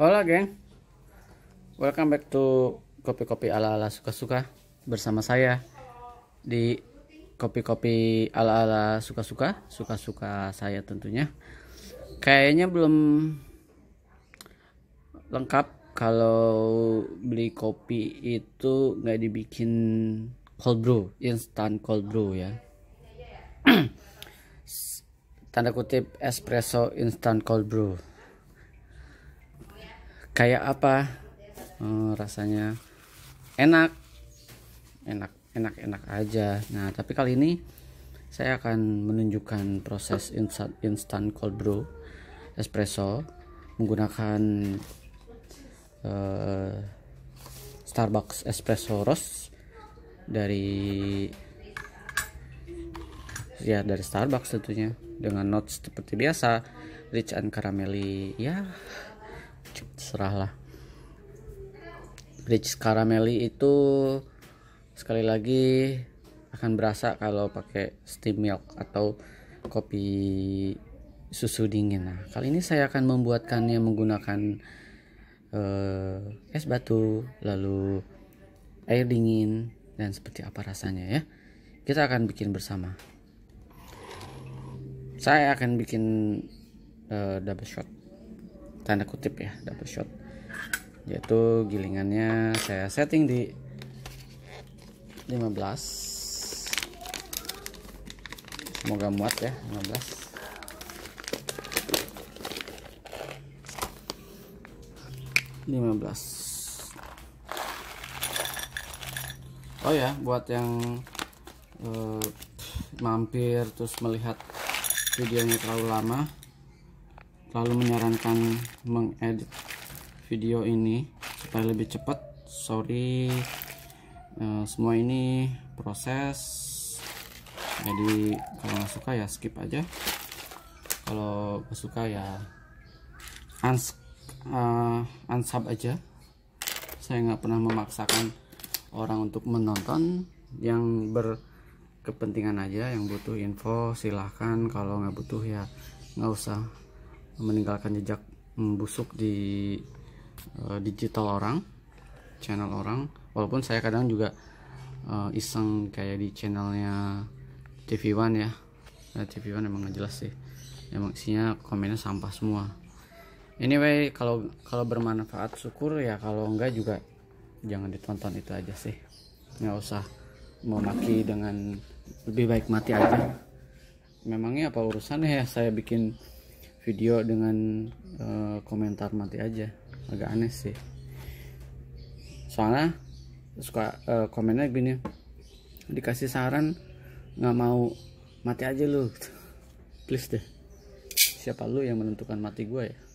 Hola geng. Welcome back to Kopi-kopi ala-ala suka-suka Bersama saya Di Kopi-kopi ala-ala suka-suka Suka-suka saya tentunya. Kayaknya belum Lengkap Kalau beli kopi itu nggak dibikin cold brew Instant cold brew ya. Tanda kutip espresso instant cold brew kayak apa? Hmm, rasanya enak. Enak enak enak aja. Nah tapi kali ini saya akan menunjukkan proses instant, instant cold brew espresso menggunakan uh, Starbucks espresso roast dari ya dari Starbucks tentunya. Dengan notes seperti biasa rich and caramelly ya serahlah rich carameli itu sekali lagi akan berasa kalau pakai steam milk atau kopi susu dingin. Nah kali ini saya akan membuatkannya menggunakan uh, es batu lalu air dingin dan seperti apa rasanya ya. Kita akan bikin bersama. Saya akan bikin uh, double shot tanda kutip ya double shot. Yaitu gilingannya saya setting di 15 semoga muat ya 15 15 Oh ya buat yang uh, mampir terus melihat videonya terlalu lama lalu menyarankan mengedit video ini supaya lebih cepat. Sorry. Uh, semua ini proses. Jadi kalau nggak suka ya skip aja. Kalau suka ya uns uh, unsub aja. Saya nggak pernah memaksakan orang untuk menonton. Yang berkepentingan aja yang butuh info silahkan. Kalau nggak butuh ya nggak usah meninggalkan jejak busuk di uh, digital orang channel orang. Walaupun saya kadang juga uh, iseng kayak di channelnya TV One ya. Nah, TV One emang gak jelas sih. Emang isinya komennya sampah semua. Anyway kalau kalau bermanfaat syukur ya. Kalau enggak juga jangan ditonton itu aja sih. Nggak usah memaki dengan lebih baik mati aja. Memangnya apa urusannya ya saya bikin video dengan uh, komentar mati aja. Agak aneh sih. Soalnya suka uh, komennya gini dikasih saran nggak mau mati aja lu. Please deh. Siapa lu yang menentukan mati gue ya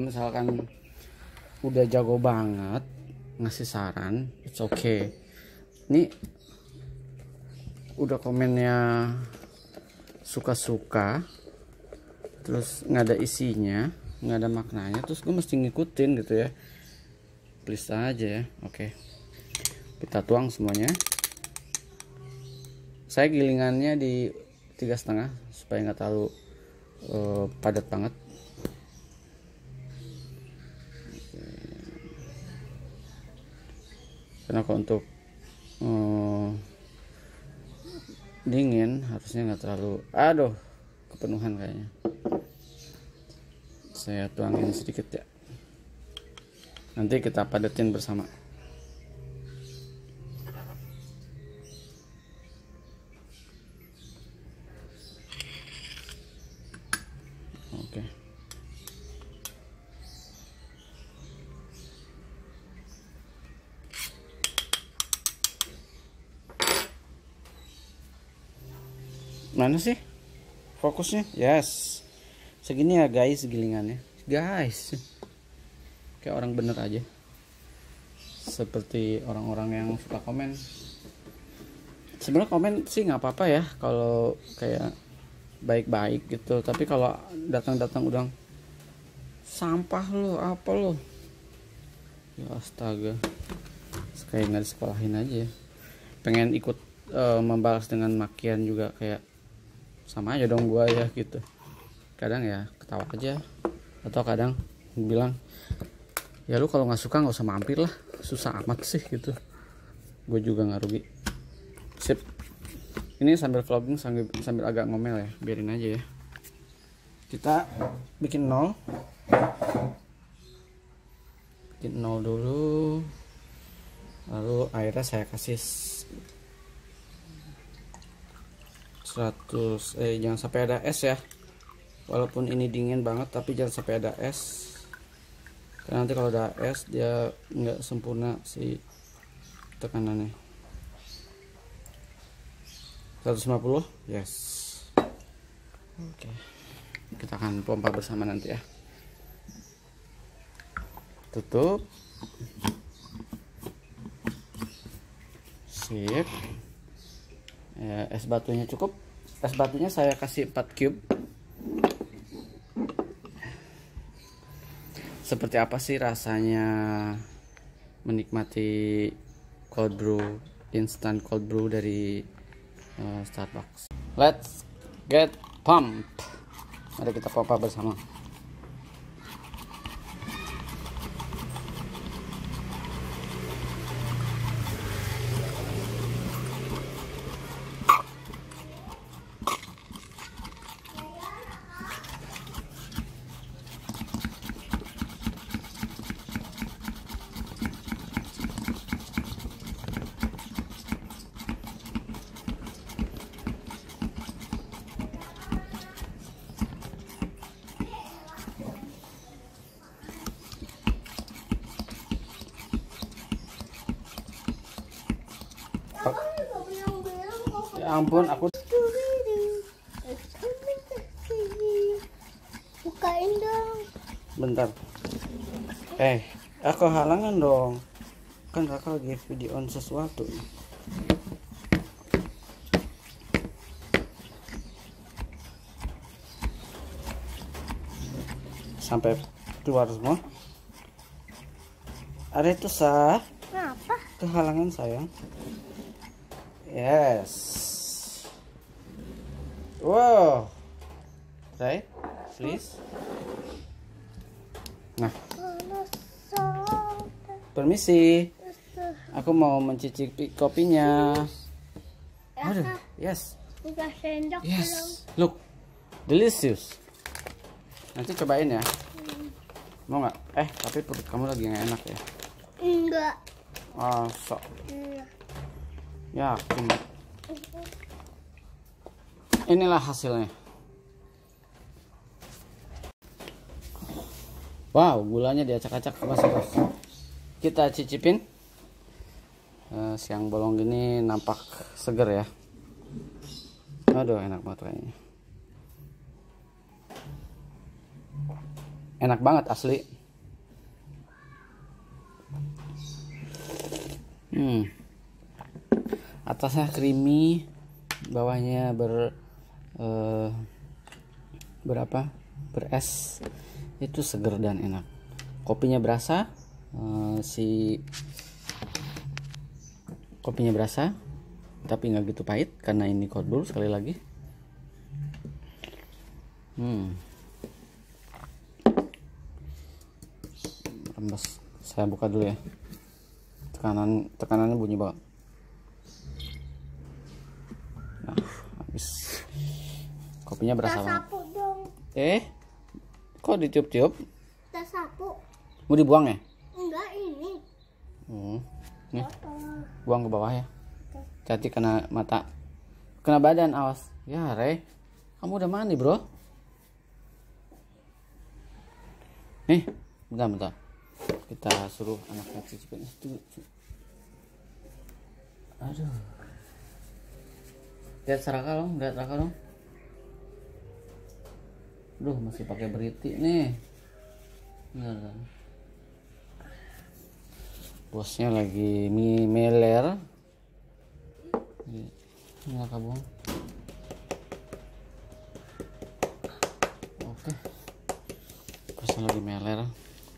misalkan udah jago banget ngasih saran it's okay. Ini udah komennya suka-suka terus nggak ada isinya nggak ada maknanya terus gue mesti ngikutin gitu ya. Please aja ya oke. Kita tuang semuanya. Saya gilingannya di tiga setengah supaya nggak terlalu uh, padat banget karena kalau untuk uh, dingin harusnya nggak terlalu aduh kepenuhan kayaknya. Saya tuangin sedikit ya. Nanti kita padatin bersama oke mana sih? Fokusnya? Yes. Segini ya guys gilingannya. Guys. Kayak orang bener aja. Seperti orang-orang yang suka komen. Sebenarnya komen sih nggak apa-apa ya kalau kayak baik-baik gitu. Tapi kalau datang-datang udah sampah lo apa lo? Ya astaga. Kayak nggak disekolahin aja ya. Pengen ikut uh, membalas dengan makian juga kayak sama aja dong gua ya gitu. Kadang ya ketawa aja. Atau kadang bilang ya lu kalau nggak suka nggak usah mampir lah. Susah amat sih gitu. Gue juga nggak rugi. Sip. Ini sambil vlogging sambil, sambil agak ngomel ya. Biarin aja ya. Kita bikin nol. Bikin nol dulu. Lalu airnya saya kasih 100 eh jangan sampai ada es ya. Walaupun ini dingin banget tapi jangan sampai ada es. Karena nanti kalau ada es dia nggak sempurna si tekanannya. 150 yes. Oke. Kita akan pompa bersama nanti ya. Tutup. Sip ya, es batunya cukup. Es batunya saya kasih 4 cube. Seperti apa sih rasanya menikmati cold brew instant cold brew dari uh, Starbucks? Let's get pump mari kita pompa bersama ampun aku bukain dong. Bentar. Eh aku halangan dong. Kan kakak lagi video on sesuatu. Sampai keluar semua. Ada itu sah kehalangan sayang. Yes wow. Right please. Nah. Permisi. Aku mau mencicipi kopinya. Aduh yes. Yes. Look delicious. Nanti cobain ya. Mau nggak? Eh tapi perut kamu lagi nggak enak ya? Enggak. Oh sok. Yakin inilah hasilnya. Wow gulanya diacak-acak bos. Kita cicipin. Eh, siang bolong gini nampak seger ya. Aduh enak banget kayaknya. Enak banget asli. Hmm. Atasnya creamy bawahnya ber eh, berapa? Beres itu seger dan enak. Kopinya berasa eh, si kopinya berasa tapi nggak gitu pahit karena ini brew sekali lagi. Hmm. Rembes. Saya buka dulu ya. Tekanan tekanannya bunyi banget. Nah kopinya berasa banget. sapu dong. Eh? Kok ditiup-tiup? Kita sapu. Mau dibuang ya? Enggak ini. Hmm. nih. Buang ke bawah ya. Hati kena mata. Kena badan awas. Ya Rey. Kamu udah mandi bro. Nih bentar bentar. Kita suruh anaknya cicipin itu aduh. Lihat seraka dong lihat seraka dong Duh masih pakai beriti nih. Bentar, bentar. bosnya lagi meler ini kabung oke. Lagi meler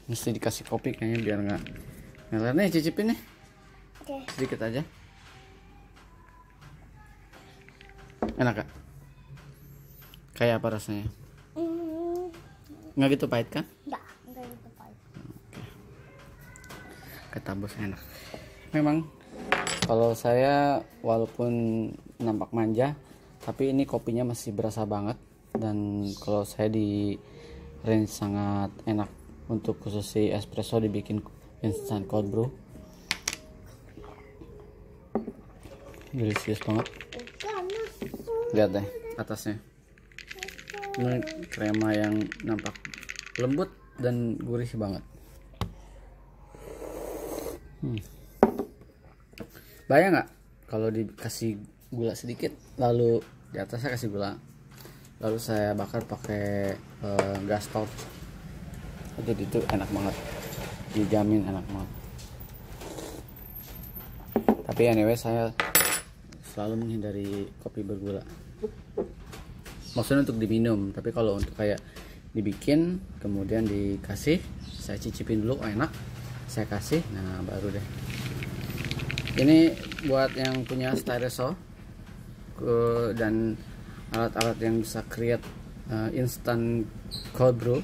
mesti dikasih kopi kayaknya biar nggak meler nih cicipin nih. Oke. sedikit aja. Enak kak? Kayak apa rasanya nggak gitu pahit kan enggak, enggak gitu pahit. ketabus enak. Memang. Kalau saya walaupun nampak manja tapi ini kopinya masih berasa banget. Dan kalau saya di range sangat enak untuk khusus si espresso dibikin instant cold brew. Delicious banget. Lihat deh atasnya. Ini krema yang nampak lembut dan gurih banget. Hmm. bayang nggak kalau dikasih gula sedikit lalu di atasnya kasih gula lalu saya bakar pakai eh, gas torch jadi itu enak banget. Dijamin enak banget. Tapi anyway saya selalu menghindari kopi bergula. Maksudnya untuk diminum tapi kalau untuk kayak dibikin kemudian dikasih saya cicipin dulu oh enak. Saya kasih nah baru deh. Ini buat yang punya styreso dan alat-alat yang bisa create uh, instant cold brew.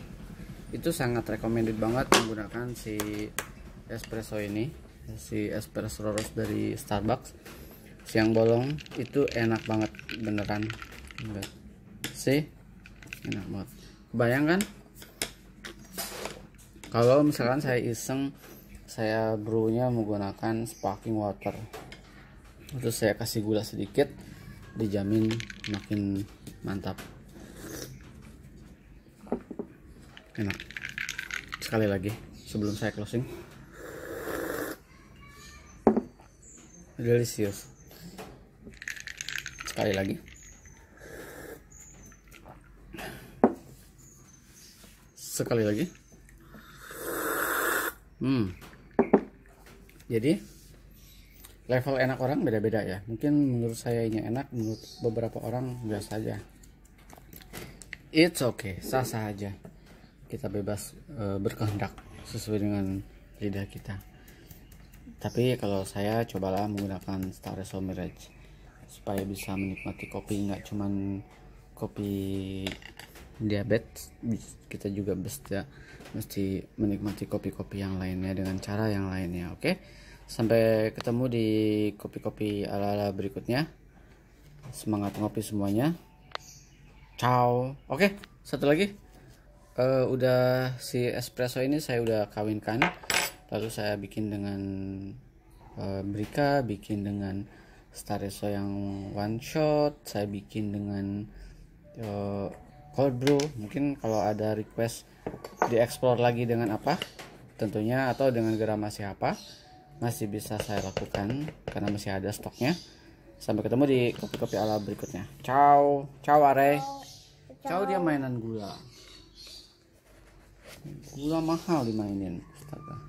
Itu sangat recommended banget menggunakan si espresso ini si espresso roast dari Starbucks. Siang bolong itu enak banget beneran. Sih enak banget bayangkan kalau misalkan saya iseng saya brewnya menggunakan sparkling water. Terus saya kasih gula sedikit dijamin makin mantap. Enak. Sekali lagi sebelum saya closing. Delicious. Sekali lagi sekali lagi. Hmm. Jadi level enak orang beda-beda ya. Mungkin menurut saya ini enak menurut beberapa orang biasa aja it's okay sah-sah aja. Kita bebas eh, berkehendak sesuai dengan lidah kita. Tapi kalau saya cobalah menggunakan Star Mirage supaya bisa menikmati kopi nggak cuman kopi diabetes kita juga bisa mesti menikmati kopi-kopi yang lainnya dengan cara yang lainnya oke? Sampai ketemu di kopi-kopi ala-ala berikutnya. Semangat ngopi semuanya. Ciao. Oke satu lagi. Eh, udah si espresso ini saya udah kawinkan. Lalu saya bikin dengan eh, Brika bikin dengan Staresso yang one shot. Saya bikin dengan eh, cold brew mungkin kalau ada request dieksplor lagi dengan apa? Tentunya atau dengan gramasi apa? Masih bisa saya lakukan karena masih ada stoknya. Sampai ketemu di kopi-kopi ala berikutnya. Ciao. Ciao are. Ciao dia mainan gula. Gula mahal dimainin astaga